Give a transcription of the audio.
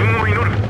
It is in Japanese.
安を祈る。